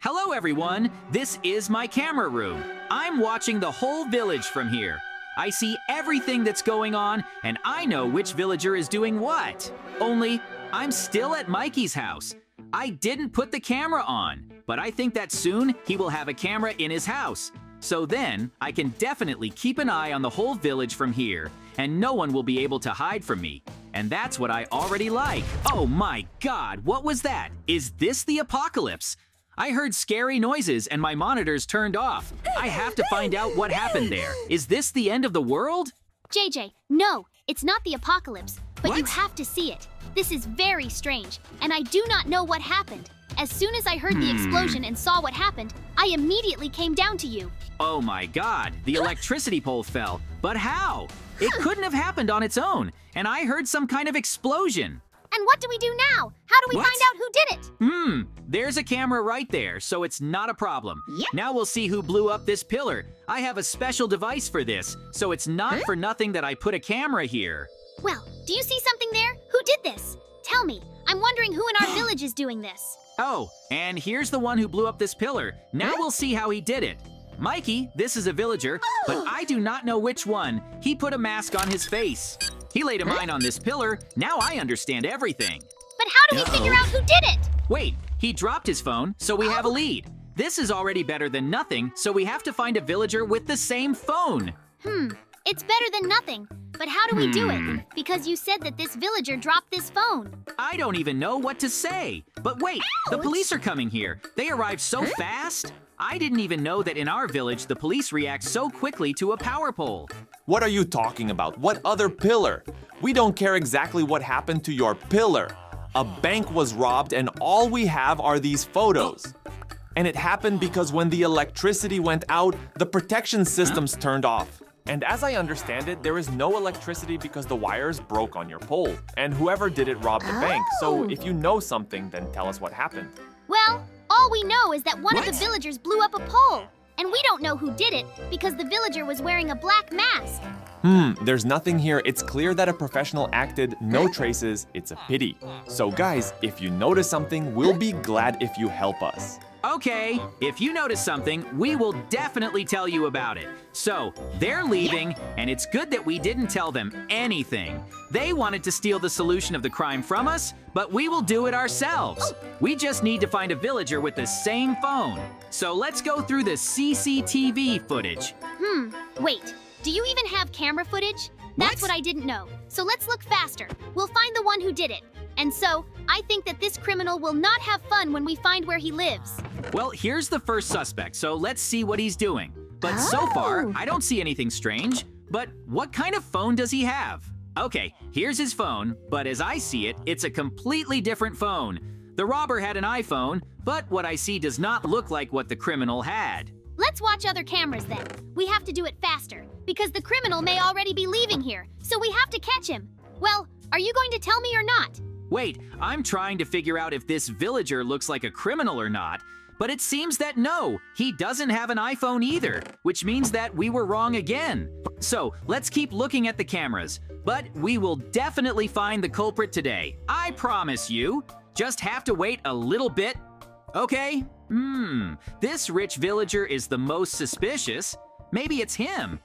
Hello, everyone. This is my camera room. I'm watching the whole village from here. I see everything that's going on, and I know which villager is doing what. Only, I'm still at Mikey's house. I didn't put the camera on, but I think that soon he will have a camera in his house. So then, I can definitely keep an eye on the whole village from here, and no one will be able to hide from me. And that's what I already like. Oh my god, what was that? Is this the apocalypse? I heard scary noises and my monitors turned off. I have to find out what happened there. Is this the end of the world? JJ, no, it's not the apocalypse, but you have to see it. This is very strange, and I do not know what happened. As soon as I heard the Hmm. explosion and saw what happened, I immediately came down to you. Oh my god, the electricity pole fell. But how? It couldn't have happened on its own, and I heard some kind of explosion. And what do we do now? How do we What? find out who did it? Hmm, there's a camera right there, so it's not a problem. Yep. Now we'll see who blew up this pillar. I have a special device for this, so it's not for nothing that I put a camera here. Well, do you see something there? Who did this? Tell me. I'm wondering who in our village is doing this. Oh, and here's the one who blew up this pillar. Now we'll see how he did it. Mikey, this is a villager, but I do not know which one. He put a mask on his face. He laid a mine on this pillar. Now I understand everything. But how do we Uh-oh. figure out who did it? Wait, he dropped his phone, so we have a lead. This is already better than nothing, so we have to find a villager with the same phone. Hmm, it's better than nothing. But how do we do Hmm. it? Because you said that this villager dropped this phone. I don't even know what to say. But wait, the police are coming here. They arrived so fast. I didn't even know that in our village the police react so quickly to a power pole. What are you talking about? What other pillar? We don't care exactly what happened to your pillar. A bank was robbed, and all we have are these photos. And it happened because when the electricity went out, the protection systems turned off. And as I understand it, there is no electricity because the wires broke on your pole. And whoever did it robbed the bank. So Oh. if you know something, then tell us what happened. Well, all we know is that one of the villagers blew up a pole. And we don't know who did it because the villager was wearing a black mask. Hmm, there's nothing here. It's clear that a professional acted, no traces. It's a pity. So, guys, if you notice something, we'll be glad if you help us. Okay, if you notice something, we will definitely tell you about it. So, they're leaving, and it's good that we didn't tell them anything. They wanted to steal the solution of the crime from us, but we will do it ourselves. We just need to find a villager with the same phone. So let's go through the CCTV footage. Hmm, wait. Do you even have camera footage? That's What? what I didn't know. So let's look faster. We'll find the one who did it. And so, I think that this criminal will not have fun when we find where he lives. Well, here's the first suspect, so let's see what he's doing. But so far, Oh. I don't see anything strange. But what kind of phone does he have? Okay, here's his phone, but as I see it, it's a completely different phone. The robber had an iPhone, but what I see does not look like what the criminal had. Let's watch other cameras then. We have to do it faster because the criminal may already be leaving here, so we have to catch him. Well, are you going to tell me or not? Wait, I'm trying to figure out if this villager looks like a criminal or not, but it seems that no, he doesn't have an iPhone either, which means that we were wrong again. So let's keep looking at the cameras, but we will definitely find the culprit today. I promise you. Just have to wait a little bit. Okay? Hmm, this rich villager is the most suspicious. Maybe it's him.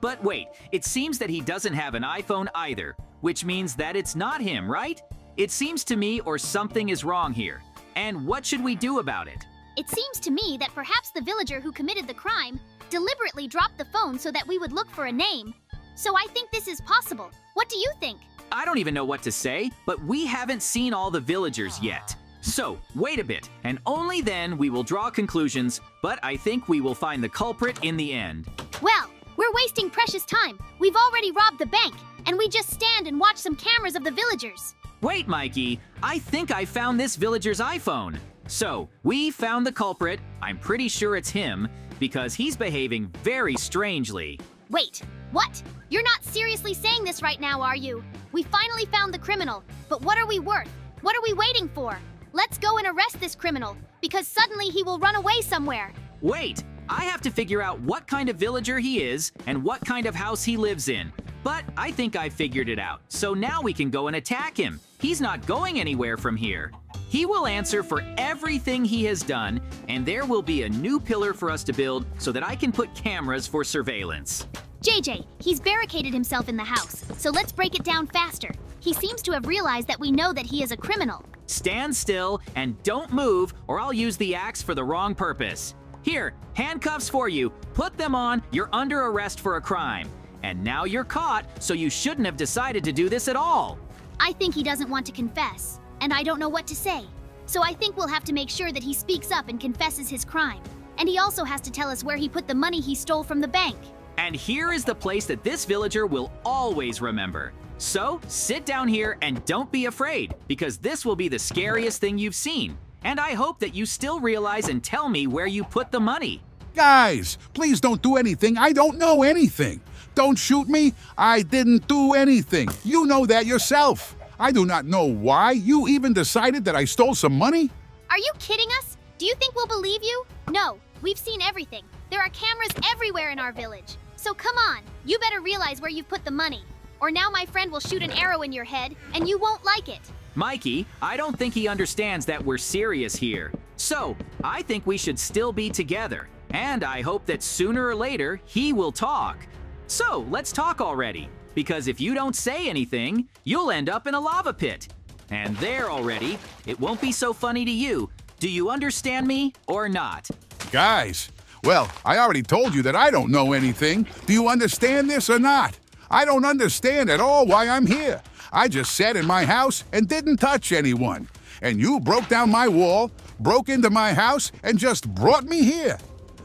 But wait, it seems that he doesn't have an iPhone either, which means that it's not him, right? It seems to me or something is wrong here. And what should we do about it? It seems to me that perhaps the villager who committed the crime deliberately dropped the phone so that we would look for a name. So I think this is possible. What do you think? I don't even know what to say, but we haven't seen all the villagers yet. So, wait a bit, and only then we will draw conclusions, but I think we will find the culprit in the end. Well, we're wasting precious time. We've already robbed the bank, and we just stand and watch some cameras of the villagers. Wait, Mikey, I think I found this villager's iPhone. So, we found the culprit, I'm pretty sure it's him, because he's behaving very strangely. Wait, what? You're not seriously saying this right now, are you? We finally found the criminal, but what are we worth? What are we waiting for? Let's go and arrest this criminal, because suddenly he will run away somewhere. Wait, I have to figure out what kind of villager he is and what kind of house he lives in. But I think I figured it out, so now we can go and attack him. He's not going anywhere from here. He will answer for everything he has done, and there will be a new pillar for us to build so that I can put cameras for surveillance. JJ, he's barricaded himself in the house, so let's break it down faster. He seems to have realized that we know that he is a criminal. Stand still and don't move, or I'll use the axe for the wrong purpose. Here, handcuffs for you. Put them on, you're under arrest for a crime. And now you're caught, so you shouldn't have decided to do this at all. I think he doesn't want to confess, and I don't know what to say. So I think we'll have to make sure that he speaks up and confesses his crime. And he also has to tell us where he put the money he stole from the bank. And here is the place that this villager will always remember. So, sit down here and don't be afraid, because this will be the scariest thing you've seen. And I hope that you still realize and tell me where you put the money. Guys, please don't do anything. I don't know anything. Don't shoot me. I didn't do anything. You know that yourself. I do not know why you even decided that I stole some money. Are you kidding us? Do you think we'll believe you? No, we've seen everything. There are cameras everywhere in our village. So come on, you better realize where you've put the money. Or now my friend will shoot an arrow in your head, and you won't like it. Mikey, I don't think he understands that we're serious here. So, I think we should still be together. And I hope that sooner or later, he will talk. So, let's talk already. Because if you don't say anything, you'll end up in a lava pit. And there already, it won't be so funny to you. Do you understand me or not? Guys, well, I already told you that I don't know anything. Do you understand this or not? I don't understand at all why I'm here. I just sat in my house and didn't touch anyone. And you broke down my wall, broke into my house, and just brought me here.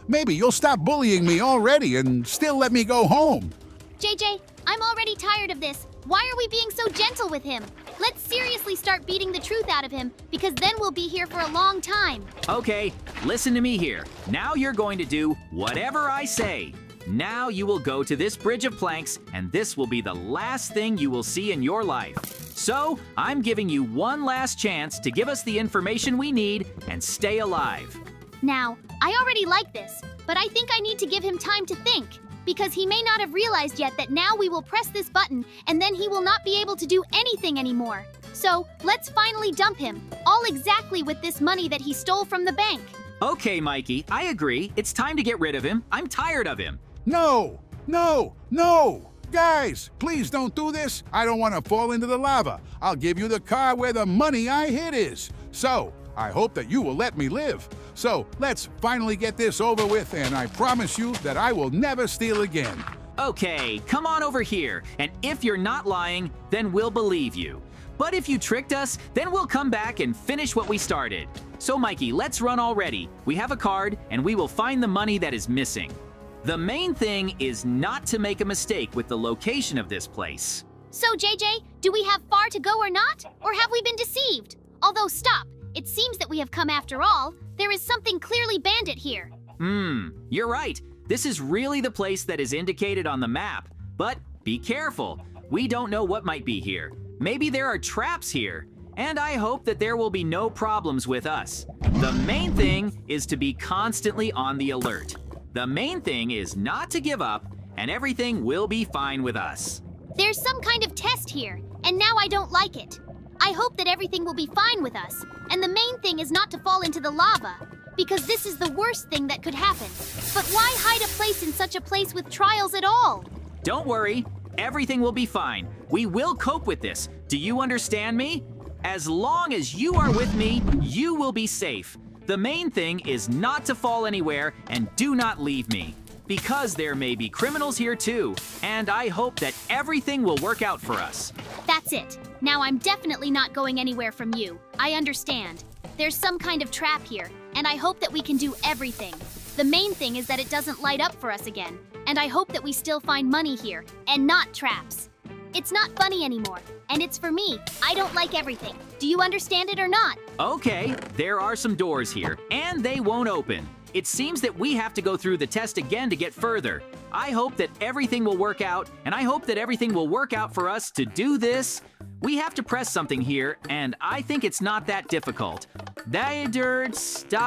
Maybe you'll stop bullying me already and still let me go home. JJ, I'm already tired of this. Why are we being so gentle with him? Let's seriously start beating the truth out of him, because then we'll be here for a long time. Okay, listen to me here. Now you're going to do whatever I say. Now you will go to this bridge of planks, and this will be the last thing you will see in your life. So, I'm giving you one last chance to give us the information we need and stay alive. Now, I already like this, but I think I need to give him time to think. Because he may not have realized yet that now we will press this button and then he will not be able to do anything anymore. So, let's finally dump him, all exactly with this money that he stole from the bank. Okay, Mikey, I agree. It's time to get rid of him. I'm tired of him. No, no, no! Guys, please don't do this. I don't want to fall into the lava. I'll give you the car where the money I hid is. So, I hope that you will let me live. So, let's finally get this over with, and I promise you that I will never steal again. Okay, come on over here, and if you're not lying, then we'll believe you. But if you tricked us, then we'll come back and finish what we started. So, Mikey, let's run already. We have a card, and we will find the money that is missing. The main thing is not to make a mistake with the location of this place. So, JJ, do we have far to go or not? Or have we been deceived? Although, stop. It seems that we have come after all. There is something clearly bandit here. Hmm, you're right. This is really the place that is indicated on the map. But be careful. We don't know what might be here. Maybe there are traps here. And I hope that there will be no problems with us. The main thing is to be constantly on the alert. The main thing is not to give up, and everything will be fine with us. There's some kind of test here, and now I don't like it. I hope that everything will be fine with us, and the main thing is not to fall into the lava, because this is the worst thing that could happen. But why hide a place in such a place with trials at all? Don't worry, everything will be fine. We will cope with this. Do you understand me? As long as you are with me, you will be safe. The main thing is not to fall anywhere and do not leave me. Because there may be criminals here too, and I hope that everything will work out for us. That's it. Now I'm definitely not going anywhere from you. I understand. There's some kind of trap here, and I hope that we can do everything. The main thing is that it doesn't light up for us again, and I hope that we still find money here, and not traps. It's not funny anymore, and it's for me. I don't like everything. Do you understand it or not? Okay, there are some doors here, and they won't open. It seems that we have to go through the test again to get further. I hope that everything will work out, and I hope that everything will work out for us to do this. We have to press something here, and I think it's not that difficult. Dirt star.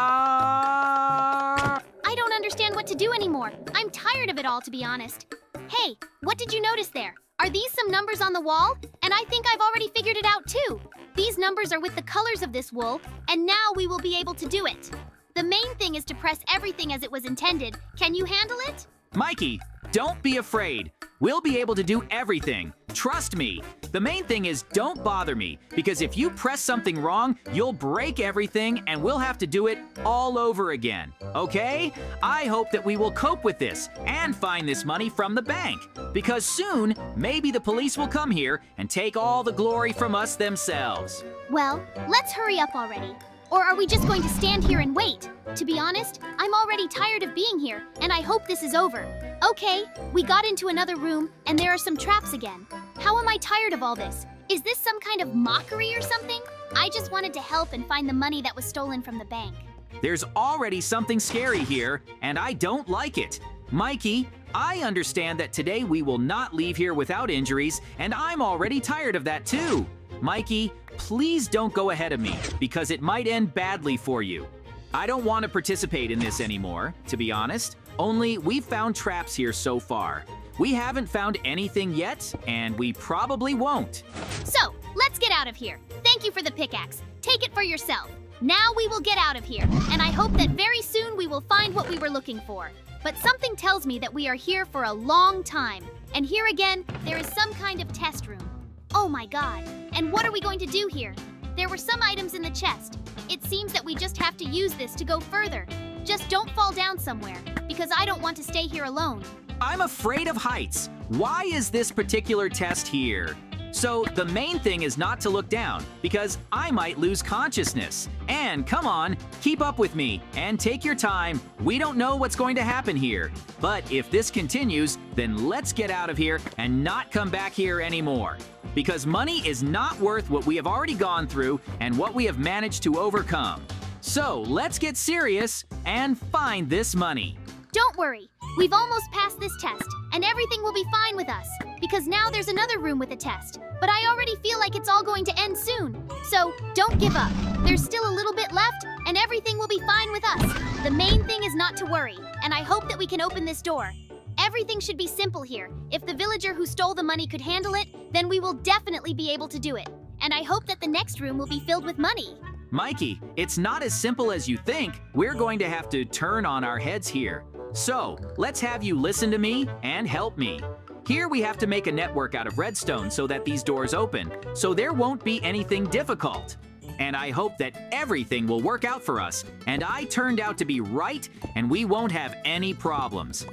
I don't understand what to do anymore. I'm tired of it all, to be honest. Hey, what did you notice there? Are these some numbers on the wall? And I think I've already figured it out too. These numbers are with the colors of this wool, and now we will be able to do it. The main thing is to press everything as it was intended. Can you handle it? Mikey, don't be afraid. We'll be able to do everything. Trust me. The main thing is don't bother me, because if you press something wrong, you'll break everything and we'll have to do it all over again. Okay? I hope that we will cope with this and find this money from the bank, because soon maybe the police will come here and take all the glory from us themselves. Well, let's hurry up already. Or are we just going to stand here and wait? To be honest, I'm already tired of being here, and I hope this is over. Okay, we got into another room, and there are some traps again. How am I tired of all this? Is this some kind of mockery or something? I just wanted to help and find the money that was stolen from the bank. There's already something scary here, and I don't like it. Mikey, I understand that today we will not leave here without injuries, and I'm already tired of that too. Mikey, please don't go ahead of me, because it might end badly for you. I don't want to participate in this anymore, to be honest. Only we've found traps here so far. We haven't found anything yet, and we probably won't. So, let's get out of here. Thank you for the pickaxe. Take it for yourself. Now we will get out of here, and I hope that very soon we will find what we were looking for. But something tells me that we are here for a long time. And here again, there is some kind of test room. Oh my god. And what are we going to do here? There were some items in the chest. It seems that we just have to use this to go further. Just don't fall down somewhere, because I don't want to stay here alone. I'm afraid of heights. Why is this particular test here? So the main thing is not to look down, because I might lose consciousness. And come on, keep up with me, and take your time. We don't know what's going to happen here. But if this continues, then let's get out of here and not come back here anymore. Because money is not worth what we have already gone through and what we have managed to overcome. So let's get serious and find this money. Don't worry, we've almost passed this test, and everything will be fine with us, because now there's another room with a test. But I already feel like it's all going to end soon. So don't give up. There's still a little bit left, and everything will be fine with us. The main thing is not to worry, and I hope that we can open this door. Everything should be simple here. If the villager who stole the money could handle it, then we will definitely be able to do it. And I hope that the next room will be filled with money. Mikey, it's not as simple as you think. We're going to have to turn on our heads here. So, let's have you listen to me and help me. Here we have to make a network out of redstone so that these doors open, so there won't be anything difficult. And I hope that everything will work out for us, and I turned out to be right, and we won't have any problems.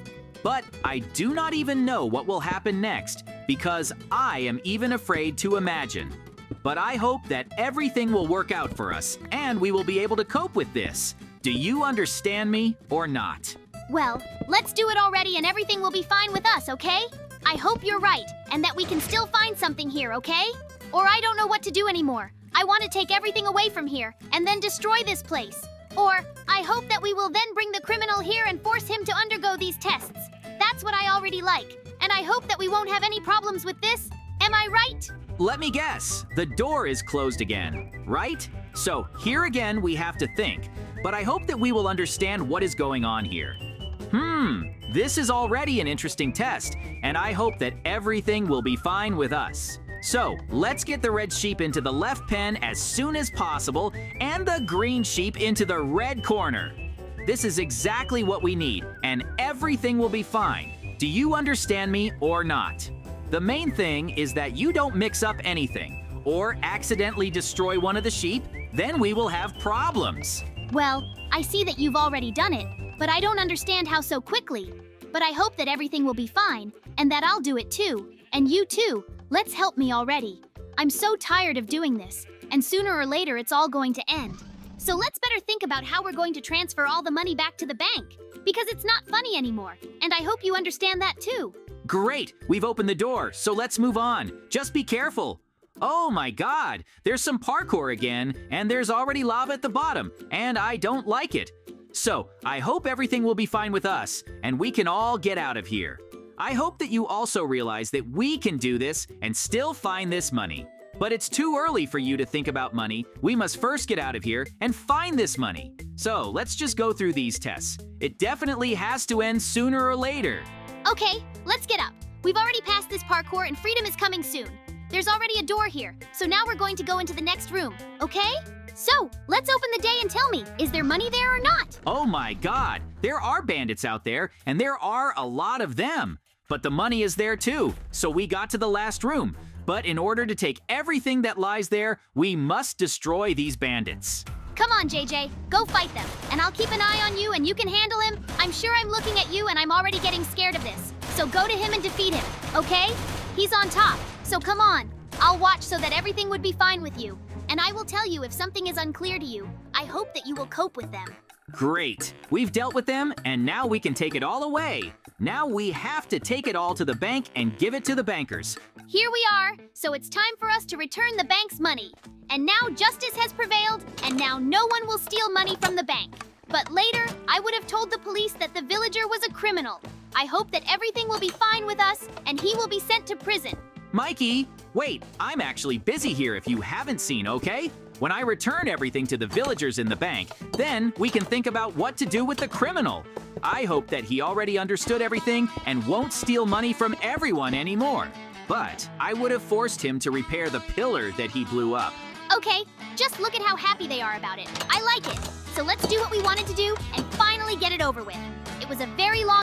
But I do not even know what will happen next because I am even afraid to imagine. But I hope that everything will work out for us and we will be able to cope with this. Do you understand me or not? Well, let's do it already and everything will be fine with us, okay? I hope you're right and that we can still find something here, okay? Or I don't know what to do anymore. I want to take everything away from here and then destroy this place. Or I hope that we will then bring the criminal here and force him to undergo these tests. That's what I already like. And I hope that we won't have any problems with this. Am I right? Let me guess. The door is closed again, right? So here again we have to think. But I hope that we will understand what is going on here. Hmm, this is already an interesting test, and I hope that everything will be fine with us. So, let's get the red sheep into the left pen as soon as possible and the green sheep into the red corner. This is exactly what we need, and everything will be fine. Do you understand me or not? The main thing is that you don't mix up anything or accidentally destroy one of the sheep, then we will have problems. Well, I see that you've already done it, but I don't understand how so quickly. But I hope that everything will be fine, and that I'll do it too. And you too. Let's help me already. I'm so tired of doing this, and sooner or later it's all going to end. So let's better think about how we're going to transfer all the money back to the bank. Because it's not funny anymore, and I hope you understand that too. Great! We've opened the door, so let's move on. Just be careful. Oh my god, there's some parkour again, and there's already lava at the bottom, and I don't like it. So, I hope everything will be fine with us, and we can all get out of here. I hope that you also realize that we can do this and still find this money. But it's too early for you to think about money. We must first get out of here and find this money. So let's just go through these tests. It definitely has to end sooner or later. Okay, let's get up. We've already passed this parkour and freedom is coming soon. There's already a door here, so now we're going to go into the next room, okay? So, let's open the day and tell me, is there money there or not? Oh my god, there are bandits out there, and there are a lot of them. But the money is there too, so we got to the last room. But in order to take everything that lies there, we must destroy these bandits. Come on, JJ, go fight them. And I'll keep an eye on you and you can handle him. I'm sure I'm looking at you and I'm already getting scared of this. So go to him and defeat him, okay? He's on top, so come on. I'll watch so that everything would be fine with you. And I will tell you if something is unclear to you. I hope that you will cope with them. Great. We've dealt with them, and now we can take it all away. Now we have to take it all to the bank and give it to the bankers. Here we are, so it's time for us to return the bank's money. And now justice has prevailed, and now no one will steal money from the bank. But later, I would have told the police that the villager was a criminal. I hope that everything will be fine with us, and he will be sent to prison. Mikey, wait, I'm actually busy here if you haven't seen, okay? When I return everything to the villagers in the bank, then we can think about what to do with the criminal. I hope that he already understood everything and won't steal money from everyone anymore. But I would have forced him to repair the pillar that he blew up. Okay, just look at how happy they are about it. I like it. So let's do what we wanted to do and finally get it over with. It was a very long